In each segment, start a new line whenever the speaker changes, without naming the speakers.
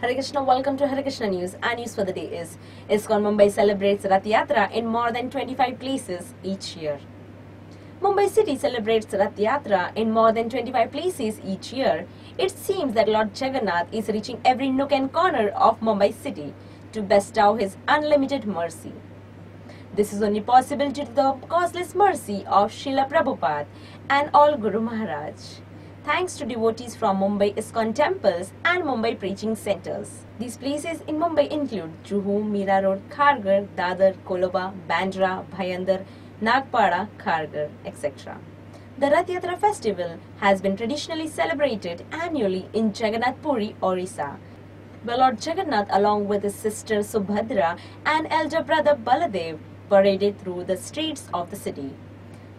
Hare Krishna, welcome to Hare Krishna News. Our news for the day is ISKCON Mumbai celebrates Rath Yatra in more than 25 places each year. Mumbai city celebrates Rath Yatra in more than 25 places each year. It seems that Lord Jagannath is reaching every nook and corner of Mumbai city to bestow his unlimited mercy. This is only possible due to the causeless mercy of Srila Prabhupada and all Guru Maharaj. Thanks to devotees from Mumbai ISKCON temples and Mumbai preaching centers. These places in Mumbai include Juhu, Mira Road, Kharghar, Dadar, Colaba, Bandra, Bhayandar, Nagpada, Kharghar, etc. The Rath Yatra festival has been traditionally celebrated annually in Jagannath Puri, Orissa, where Lord Jagannath along with his sister Subhadra and elder brother Baladev paraded through the streets of the city.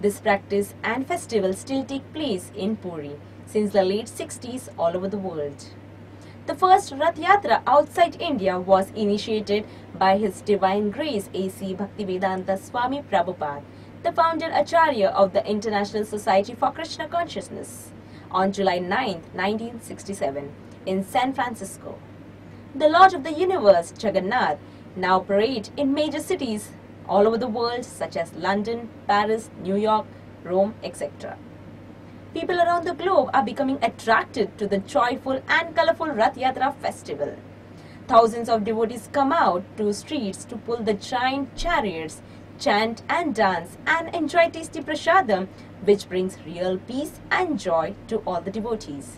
This practice and festival still take place in Puri since the late 60s all over the world. The first Rath Yatra outside India was initiated by His Divine Grace A.C. Bhaktivedanta Swami Prabhupada, the founder Acharya of the International Society for Krishna Consciousness, on July 9, 1967, in San Francisco. The Lord of the Universe, Jagannath, now parade in major cities all over the world such as London, Paris, New York, Rome, etc. People around the globe are becoming attracted to the joyful and colorful Rath Yatra festival. Thousands of devotees come out to streets to pull the giant chariots, chant and dance and enjoy tasty prasadam which brings real peace and joy to all the devotees.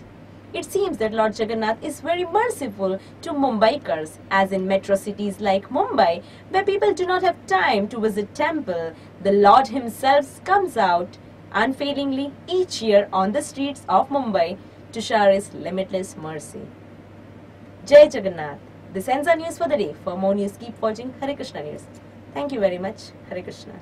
It seems that Lord Jagannath is very merciful to Mumbaikars, as in metro cities like Mumbai, where people do not have time to visit temple, the Lord himself comes out unfailingly each year on the streets of Mumbai to shower his limitless mercy. Jai Jagannath. This ends our news for the day. For more news, keep watching Hare Krishna News. Thank you very much. Hare Krishna.